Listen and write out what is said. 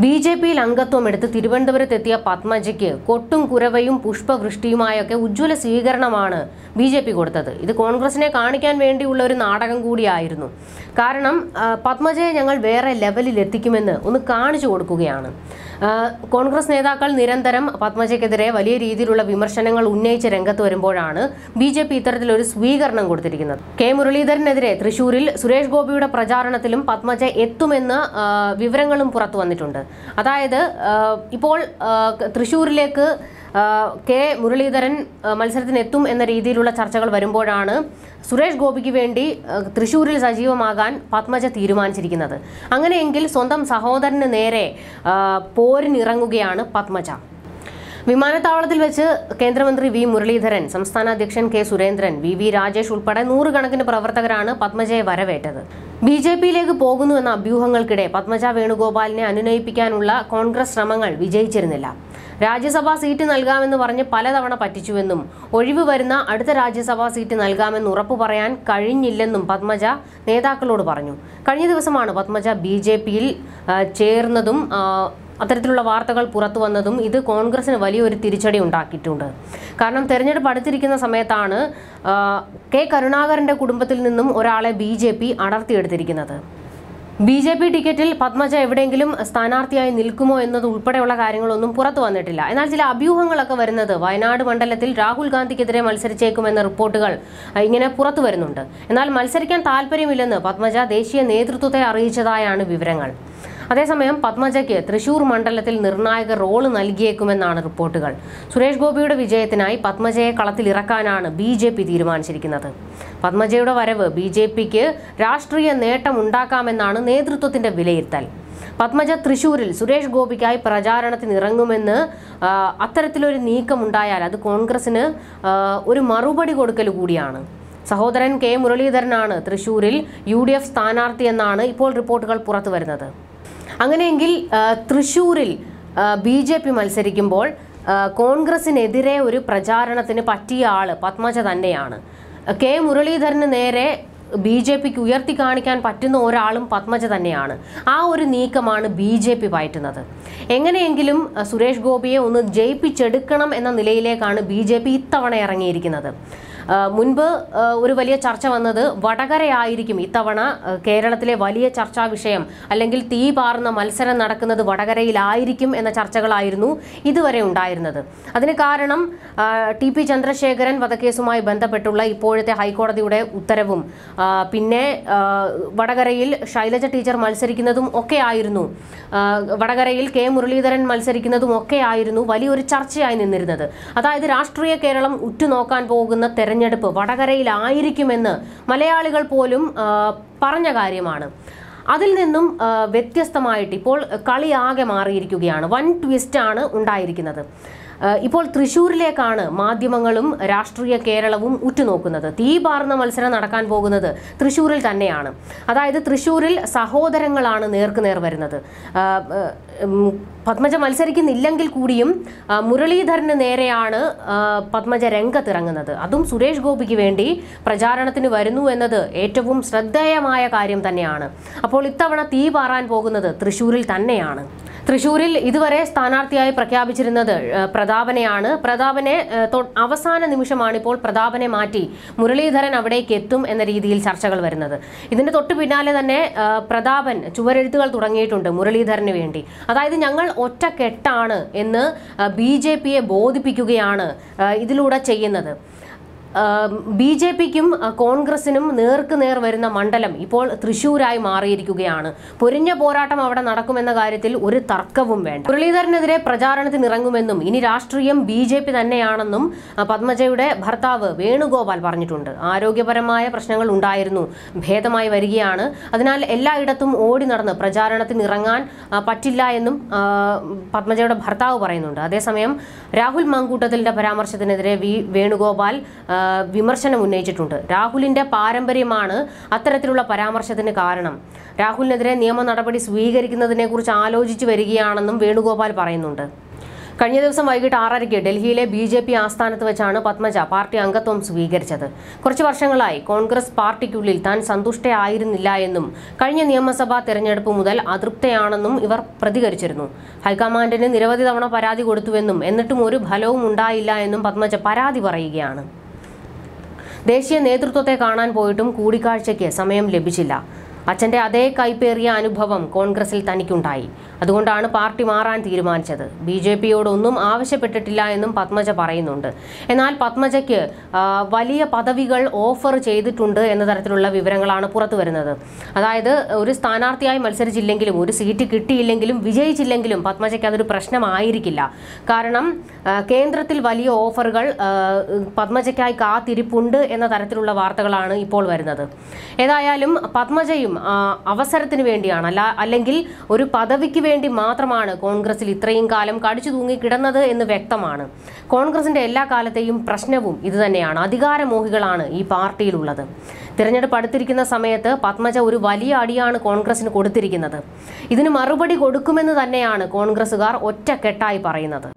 B J പിയിൽ അംഗത്വം എടുത്ത് തിരുവനന്തപുരത്തെത്തിയ പത്മജയ്ക്ക് കൊട്ടും കുരവയും പുഷ്പവൃഷ്ടിയുമായൊക്കെ ഉജ്ജ്വല സ്വീകരണമാണ് ബി ജെ പി കൊടുത്തത്. ഇത് കോൺഗ്രസിനെ കാണിക്കാൻ വേണ്ടിയുള്ള ഒരു നാടകം കൂടിയായിരുന്നു. കാരണം പത്മജയെ ഞങ്ങൾ വേറെ ലെവലിൽ എത്തിക്കുമെന്ന് ഒന്ന് കാണിച്ചു കൊടുക്കുകയാണ്. കോൺഗ്രസ് നേതാക്കൾ നിരന്തരം പത്മജയ്ക്കെതിരെ വലിയ രീതിയിലുള്ള വിമർശനങ്ങൾ ഉന്നയിച്ച് രംഗത്ത് വരുമ്പോഴാണ് ബി ജെ പി ഇത്തരത്തിലൊരു സ്വീകരണം കൊടുത്തിരിക്കുന്നത്. കെ മുരളീധരനെതിരെ തൃശൂരിൽ സുരേഷ് ഗോപിയുടെ പ്രചാരണത്തിലും പത്മജ എത്തുമെന്ന് വിവരങ്ങളും പുറത്തു വന്നിട്ടുണ്ട്. അതായത് ഇപ്പോൾ തൃശ്ശൂരിലേക്ക് കെ മുരളീധരൻ മത്സരത്തിനെത്തും എന്ന രീതിയിലുള്ള ചർച്ചകൾ വരുമ്പോഴാണ് സുരേഷ് ഗോപിക്ക് വേണ്ടി തൃശ്ശൂരിൽ സജീവമാകാൻ പത്മജ തീരുമാനിച്ചിരിക്കുന്നത്. അങ്ങനെയെങ്കിൽ സ്വന്തം സഹോദരന് നേരെ പോരിനിറങ്ങുകയാണ് പത്മജ. വിമാനത്താവളത്തിൽ വെച്ച് കേന്ദ്രമന്ത്രി വി മുരളീധരൻ സംസ്ഥാന അധ്യക്ഷൻ K Surendran V V Rajesh ഉൾപ്പെടെ നൂറുകണക്കിന് പ്രവർത്തകരാണ് പത്മജയെ വരവേറ്റത്. ബി ജെ പിയിലേക്ക് പോകുന്നുവെന്ന അഭ്യൂഹങ്ങൾക്കിടെ പത്മജ വേണുഗോപാലിനെ അനുനയിപ്പിക്കാനുള്ള കോൺഗ്രസ് ശ്രമങ്ങൾ വിജയിച്ചിരുന്നില്ല. രാജ്യസഭാ സീറ്റ് നൽകാമെന്ന് പറഞ്ഞ് പലതവണ പറ്റിച്ചുവെന്നും ഒഴിവ് വരുന്ന അടുത്ത രാജ്യസഭാ സീറ്റ് നൽകാമെന്ന് ഉറപ്പു പറയാൻ കഴിഞ്ഞില്ലെന്നും പത്മജ നേതാക്കളോട് പറഞ്ഞു. കഴിഞ്ഞ ദിവസമാണ് പത്മജ ബി ജെ പിയിൽ ചേർന്നതും അത്തരത്തിലുള്ള വാർത്തകൾ പുറത്തു വന്നതും ഇത് കോൺഗ്രസിന് വലിയൊരു തിരിച്ചടി ഉണ്ടാക്കിയിട്ടുണ്ട്. കാരണം തെരഞ്ഞെടുപ്പ് അടുത്തിരിക്കുന്ന സമയത്താണ് കെ കരുണാകരന്റെ കുടുംബത്തിൽ നിന്നും ഒരാളെ ബി ജെ പി അടർത്തിയെടുത്തിരിക്കുന്നത്. ബി ജെ പി ടിക്കറ്റിൽ പത്മജ എവിടെയെങ്കിലും സ്ഥാനാർത്ഥിയായി നിൽക്കുമോ എന്നത് ഉൾപ്പെടെയുള്ള കാര്യങ്ങളൊന്നും പുറത്തു വന്നിട്ടില്ല. എന്നാൽ ചില അഭ്യൂഹങ്ങളൊക്കെ വരുന്നത് വയനാട് മണ്ഡലത്തിൽ രാഹുൽ ഗാന്ധിക്കെതിരെ മത്സരിച്ചേക്കുമെന്ന റിപ്പോർട്ടുകൾ ഇങ്ങനെ പുറത്തു വരുന്നുണ്ട്. എന്നാൽ മത്സരിക്കാൻ താല്പര്യമില്ലെന്ന് പത്മജ ദേശീയ നേതൃത്വത്തെ അറിയിച്ചതായാണ് വിവരങ്ങൾ. അതേസമയം പത്മജയ്ക്ക് തൃശൂർ മണ്ഡലത്തിൽ നിർണായക റോൾ നൽകിയേക്കുമെന്നാണ് റിപ്പോർട്ടുകൾ. സുരേഷ് ഗോപിയുടെ വിജയത്തിനായി പത്മജയെ കളത്തിലിറക്കാനാണ് ബി ജെ പി തീരുമാനിച്ചിരിക്കുന്നത്. പത്മജയുടെ വരവ് ബി ജെ പിക്ക് രാഷ്ട്രീയ നേട്ടം ഉണ്ടാക്കാമെന്നാണ് നേതൃത്വത്തിന്റെ വിലയിരുത്തൽ. പത്മജ തൃശൂരിൽ സുരേഷ് ഗോപിക്കായി പ്രചാരണത്തിന് ഇറങ്ങുമെന്ന് അത്തരത്തിലൊരു നീക്കമുണ്ടായാൽ അത് കോൺഗ്രസിന് ഒരു മറുപടി കൊടുക്കൽ കൂടിയാണ്. സഹോദരൻ കെ മുരളീധരനാണ് തൃശൂരിൽ യു ഡി എഫ് സ്ഥാനാർത്ഥി എന്നാണ് ഇപ്പോൾ റിപ്പോർട്ടുകൾ പുറത്തു വരുന്നത് അങ്ങനെയെങ്കിൽ തൃശൂരിൽ ബി ജെ പി മത്സരിക്കുമ്പോൾ കോൺഗ്രസിനെതിരെ ഒരു പ്രചാരണത്തിന് പറ്റിയ ആൾ പത്മജ തന്നെയാണ്. കെ മുരളീധരന് നേരെ ബി ജെ പിക്ക് ഉയർത്തി കാണിക്കാൻ പറ്റുന്ന ഒരാളും പത്മജ തന്നെയാണ്. ആ ഒരു നീക്കമാണ് ബി ജെ പി പയറ്റുന്നത്. എങ്ങനെയെങ്കിലും സുരേഷ് ഗോപിയെ ഒന്ന് ജയിപ്പിച്ചെടുക്കണം എന്ന നിലയിലേക്കാണ് ബി ജെ പി ഇത്തവണ ഇറങ്ങിയിരിക്കുന്നത്. മുൻപ് ഒരു വലിയ ചർച്ച വന്നത് വടകരയായിരിക്കും ഇത്തവണ കേരളത്തിലെ വലിയ ചർച്ചാ വിഷയം. അല്ലെങ്കിൽ തീ പാർന്ന മത്സരം നടക്കുന്നത് വടകരയിലായിരിക്കും എന്ന ചർച്ചകളായിരുന്നു ഇതുവരെ ഉണ്ടായിരുന്നത്. അതിന് കാരണം ടി പി ചന്ദ്രശേഖരൻ വധക്കേസുമായി ബന്ധപ്പെട്ടുള്ള ഇപ്പോഴത്തെ ഹൈക്കോടതിയുടെ ഉത്തരവും പിന്നെ വടകരയിൽ ശൈലജ ടീച്ചർ മത്സരിക്കുന്നതും ഒക്കെ ആയിരുന്നു. വടകരയിൽ കെ മുരളീധരൻ മത്സരിക്കുന്നതും ഒക്കെ ആയിരുന്നു വലിയൊരു ചർച്ചയായി നിന്നിരുന്നത്. അതായത് രാഷ്ട്രീയ കേരളം ഉറ്റുനോക്കാൻ പോകുന്ന തെരഞ്ഞെടുപ്പ് വടകരയിലായിരിക്കുമെന്ന് മലയാളികൾ പോലും പറഞ്ഞ കാര്യമാണ്. അതിൽ നിന്നും വ്യത്യസ്തമായിട്ട് ഇപ്പോൾ കളി ആകെ മാറിയിരിക്കുകയാണ്. വൻ ട്വിസ്റ്റാണ് ഉണ്ടായിരിക്കുന്നത്. ഇപ്പോൾ തൃശ്ശൂരിലേക്കാണ് മാധ്യമങ്ങളും രാഷ്ട്രീയ കേരളവും ഉറ്റുനോക്കുന്നത്. തീ പാർന്ന മത്സരം നടക്കാൻ പോകുന്നത് തൃശ്ശൂരിൽ തന്നെയാണ്. അതായത് തൃശ്ശൂരിൽ സഹോദരങ്ങളാണ് നേർക്കുനേർ വരുന്നത്. പത്മജ മത്സരിക്കുന്നില്ലെങ്കിൽ കൂടിയും മുരളീധരന് നേരെയാണ് പത്മജ രംഗത്തിറങ്ങുന്നത്. അതും സുരേഷ് ഗോപിക്ക് വേണ്ടി പ്രചാരണത്തിന് വരുന്നു എന്നത് ഏറ്റവും ശ്രദ്ധേയമായ കാര്യം തന്നെയാണ്. അപ്പോൾ ഇത്തവണ തീ പാറാൻ പോകുന്നത് തൃശ്ശൂരിൽ തന്നെയാണ്. തൃശ്ശൂരിൽ ഇതുവരെ സ്ഥാനാർത്ഥിയായി പ്രഖ്യാപിച്ചിരുന്നത് ഏഹ്, പ്രതാപനെയാണ്. പ്രതാപനെ അവസാന നിമിഷമാണ് ഇപ്പോൾ പ്രതാപനെ മാറ്റി മുരളീധരൻ അവിടേക്ക് എത്തും എന്ന രീതിയിൽ ചർച്ചകൾ വരുന്നത്. ഇതിന്റെ തൊട്ടു പിന്നാലെ തന്നെ പ്രതാപൻ ചുവരെഴുത്തുകൾ തുടങ്ങിയിട്ടുണ്ട് മുരളീധരന് വേണ്ടി. അതായത് ഞങ്ങൾ ഒറ്റക്കെട്ടാണ് എന്ന് ബി ജെ പിയെ ബോധിപ്പിക്കുകയാണ് ഇതിലൂടെ ചെയ്യുന്നത്. ബി ജെ പിക്കും കോൺഗ്രസിനും നേർക്ക് നേർ വരുന്ന മണ്ഡലം ഇപ്പോൾ തൃശൂരായി മാറിയിരിക്കുകയാണ്. പൊരിഞ്ഞ പോരാട്ടം അവിടെ നടക്കുമെന്ന കാര്യത്തിൽ ഒരു തർക്കവും വേണ്ട. മുരളീധരനെതിരെ പ്രചാരണത്തിന് ഇറങ്ങുമെന്നും ഇനി രാഷ്ട്രീയം ബി ജെ പി തന്നെയാണെന്നും പത്മജയുടെ ഭർത്താവ് വേണുഗോപാൽ പറഞ്ഞിട്ടുണ്ട്. ആരോഗ്യപരമായ പ്രശ്നങ്ങൾ ഉണ്ടായിരുന്നു ഭേദമായി വരികയാണ്. അതിനാൽ എല്ലായിടത്തും ഓടി നടന്ന് പ്രചാരണത്തിനിറങ്ങാൻ പറ്റില്ല എന്നും പത്മജയുടെ ഭർത്താവ് പറയുന്നുണ്ട്. അതേസമയം രാഹുൽ മാങ്കൂട്ടത്തിലിന്റെ പരാമർശത്തിനെതിരെ വി വേണുഗോപാൽ വിമർശനം ഉന്നയിച്ചിട്ടുണ്ട്. രാഹുലിന്റെ പാരമ്പര്യമാണ് അത്തരത്തിലുള്ള പരാമർശത്തിന് കാരണം. രാഹുലിനെതിരെ നിയമ നടപടി സ്വീകരിക്കുന്നതിനെക്കുറിച്ച് ആലോചിച്ച് വരികയാണെന്നും വേണുഗോപാൽ പറയുന്നുണ്ട്. കഴിഞ്ഞ ദിവസം വൈകിട്ട് ആറരയ്ക്ക് ഡൽഹിയിലെ ബി ജെ പി ആസ്ഥാനത്ത് വെച്ചാണ് പത്മജ പാർട്ടി അംഗത്വം സ്വീകരിച്ചത്. കുറച്ചു വർഷങ്ങളായി കോൺഗ്രസ് പാർട്ടിക്കുള്ളിൽ താൻ സന്തുഷ്ടയായിരുന്നില്ല എന്നും കഴിഞ്ഞ നിയമസഭാ തെരഞ്ഞെടുപ്പ് മുതൽ അതൃപ്തയാണെന്നും ഇവർ പ്രതികരിച്ചിരുന്നു. ഹൈക്കമാൻഡിന് നിരവധി തവണ പരാതി കൊടുത്തുവെന്നും എന്നിട്ടും ഒരു ഫലവും ഉണ്ടായില്ല എന്നും പത്മജ പരാതി പറയുകയാണ്. ദേശീയ നേതൃത്വത്തെ കാണാൻ പോയിട്ടും കൂടിക്കാഴ്ചയ്ക്ക് സമയം ലഭിച്ചില്ല. അച്ഛന്റെ അതേ കൈപ്പേറിയ അനുഭവം കോൺഗ്രസിൽ തനിക്കുണ്ടായി. അതുകൊണ്ടാണ് പാർട്ടി മാറാൻ തീരുമാനിച്ചത്. ബി ജെ പിയോടൊന്നും ആവശ്യപ്പെട്ടിട്ടില്ല എന്നും പത്മജ പറയുന്നുണ്ട്. എന്നാൽ പത്മജയ്ക്ക് വലിയ പദവികൾ ഓഫർ ചെയ്തിട്ടുണ്ട് എന്ന തരത്തിലുള്ള വിവരങ്ങളാണ് പുറത്തു വരുന്നത്. അതായത് ഒരു സ്ഥാനാർത്ഥിയായി മത്സരിച്ചില്ലെങ്കിലും ഒരു സീറ്റ് കിട്ടിയില്ലെങ്കിലും വിജയിച്ചില്ലെങ്കിലും പത്മജയ്ക്ക് അതൊരു പ്രശ്നമായിരിക്കില്ല. കാരണം കേന്ദ്രത്തിൽ വലിയ ഓഫറുകൾ പത്മജയ്ക്കായി കാത്തിരിപ്പുണ്ട് എന്ന തരത്തിലുള്ള വാർത്തകളാണ് ഇപ്പോൾ വരുന്നത്. ഏതായാലും പത്മജയും അവസരത്തിന് വേണ്ടിയാണ്. അല്ല അല്ലെങ്കിൽ ഒരു പദവിക്ക് വേണ്ടി മാത്രമാണ് കോൺഗ്രസിൽ ഇത്രയും കാലം കടിച്ചു തൂങ്ങി കിടന്നത് എന്ന് വ്യക്തമാണ്. കോൺഗ്രസിന്റെ എല്ലാ കാലത്തെയും പ്രശ്നവും ഇതുതന്നെയാണ്. അധികാരമോഹികളാണ് ഈ പാർട്ടിയിലുള്ളത്. തിരഞ്ഞെടുപ്പ് അടുത്തിരിക്കുന്ന സമയത്ത് പത്മജ ഒരു വലിയ അടിയാണ് കോൺഗ്രസിന് കൊടുത്തിരിക്കുന്നത്. ഇതിന് മറുപടി കൊടുക്കുമെന്ന് തന്നെയാണ് കോൺഗ്രസുകാർ ഒറ്റക്കെട്ടായി പറയുന്നത്.